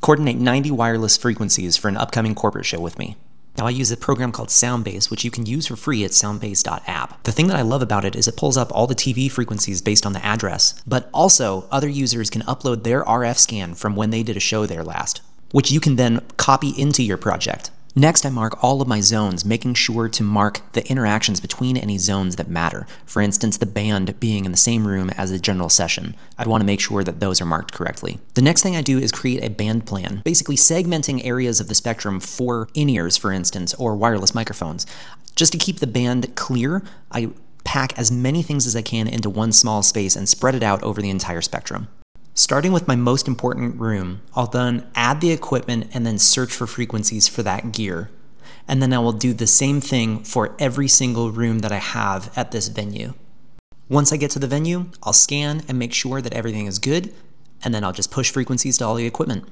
Coordinate 90 wireless frequencies for an upcoming corporate show with me. Now, I use a program called Soundbase, which you can use for free at soundbase.app. The thing that I love about it is it pulls up all the TV frequencies based on the address, but also other users can upload their RF scan from when they did a show there last, which you can then copy into your project. Next, I mark all of my zones, making sure to mark the interactions between any zones that matter. For instance, the band being in the same room as the general session. I'd want to make sure that those are marked correctly. The next thing I do is create a band plan, basically segmenting areas of the spectrum for in-ears, for instance, or wireless microphones. Just to keep the band clear, I pack as many things as I can into one small space and spread it out over the entire spectrum. Starting with my most important room, I'll then add the equipment and then search for frequencies for that gear. And then I will do the same thing for every single room that I have at this venue. Once I get to the venue, I'll scan and make sure that everything is good, and then I'll just push frequencies to all the equipment.